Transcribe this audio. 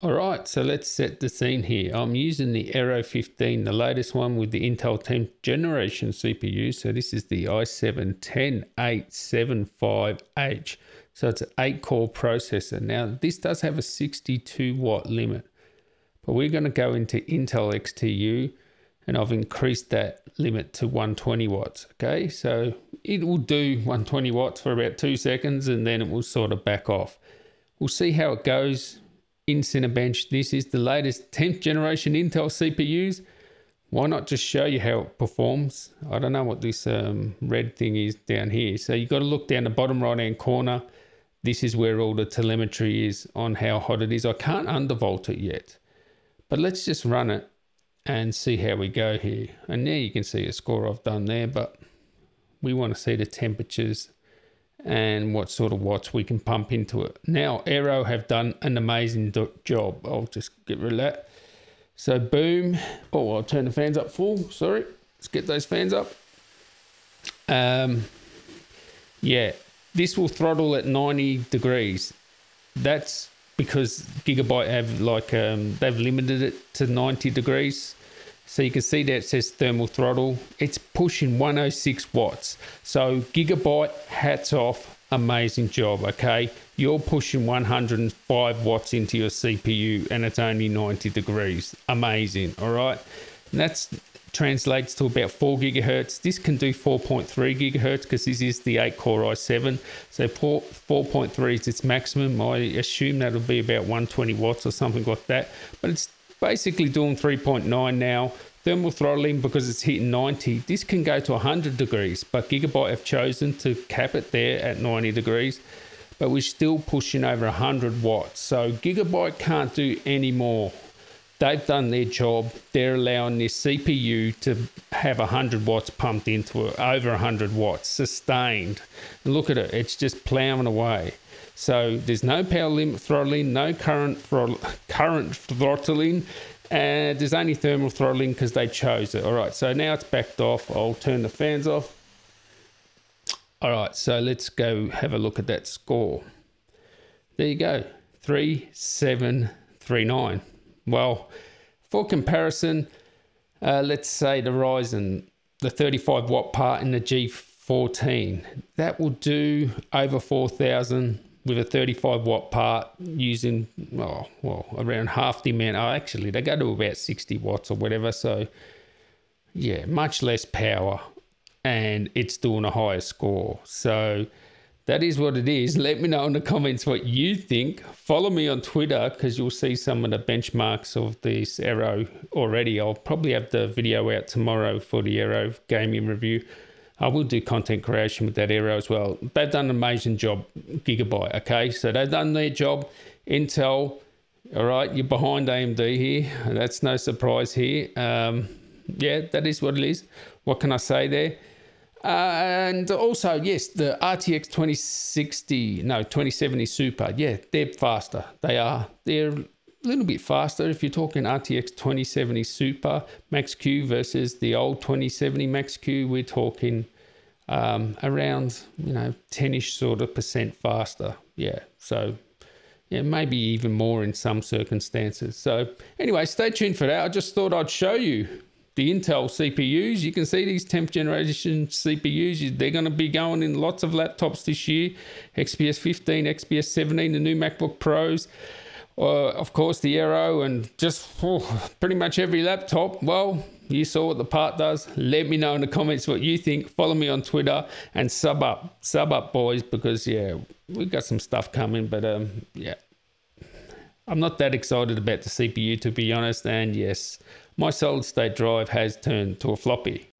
Alright, so let's set the scene here. I'm using the Aero 15, the latest one with the Intel 10th generation CPU. So this is the i7-10875H. So it's an 8 core processor. Now this does have a 62 watt limit, but we're going to go into Intel XTU and I've increased that limit to 120 watts. Okay, so it will do 120 watts for about two seconds and then it will sort of back off. We'll see how it goes in Cinebench. This is the latest 10th generation Intel CPUs. Why not just show you how it performs? I don't know what this um, red thing is down here. So you've got to look down the bottom right hand corner. This is where all the telemetry is on how hot it is. I can't undervolt it yet, but let's just run it and see how we go here. And there you can see a score I've done there, but we want to see the temperatures and what sort of watts we can pump into it. Now, Aero have done an amazing job. I'll just get rid of that. So boom. Oh, I'll turn the fans up full. Sorry. Let's get those fans up. Um, yeah, this will throttle at 90 degrees. That's because Gigabyte have like um, they've limited it to 90 degrees. So you can see that it says thermal throttle. It's pushing 106 watts. So Gigabyte, hats off, amazing job, okay? You're pushing 105 watts into your CPU and it's only 90 degrees. Amazing, all right? And that's translates to about 4 gigahertz. This can do 4.3 gigahertz because this is the 8 core i7. So 4.3 is its maximum. I assume that'll be about 120 watts or something like that. But it's basically doing 3.9 now. Thermal throttling because it's hitting 90. This can go to 100 degrees, but Gigabyte have chosen to cap it there at 90 degrees. But we're still pushing over 100 watts. So Gigabyte can't do any more. They've done their job. They're allowing this CPU to have 100 watts pumped into it, over 100 watts, sustained. Look at it, it's just plowing away. So there's no power limit throttling, no current current throttling, and there's only thermal throttling because they chose it. All right, so now it's backed off. I'll turn the fans off. All right, so let's go have a look at that score. There you go, 3739. Well, for comparison, uh, let's say the Ryzen, the 35 watt part in the G14, that will do over 4,000 with a 35 watt part using oh, well around half the amount. Oh, actually, they go to about 60 watts or whatever. So yeah, much less power, and it's doing a higher score. So that is what it is. Let me know in the comments what you think. Follow me on Twitter because you'll see some of the benchmarks of this Aero already. I'll probably have the video out tomorrow for the Aero gaming review. I will do content creation with that Aero as well. They've done an amazing job, Gigabyte. Okay, so they've done their job. Intel, all right, you're behind AMD here. That's no surprise here. Um, yeah, that is what it is. What can I say there? Uh, and also, yes, the RTX 2060, no, 2070 Super. Yeah, they're faster. They are. They're a little bit faster if you're talking RTX 2070 Super Max Q versus the old 2070 Max Q. We're talking um, around, you know, 10 ish sort of percent faster. Yeah. So, yeah, maybe even more in some circumstances. So, anyway, stay tuned for that. I just thought I'd show you the Intel CPUs. You can see these 10th generation CPUs, they're going to be going in lots of laptops this year. XPS 15, XPS 17, the new MacBook Pros. Uh, of course, the Aero and just oh, pretty much every laptop. Well, you saw what the part does. Let me know in the comments what you think. Follow me on Twitter and sub up, sub up, boys, because yeah, we've got some stuff coming. But um, yeah, I'm not that excited about the CPU to be honest. And yes, my solid state drive has turned to a floppy.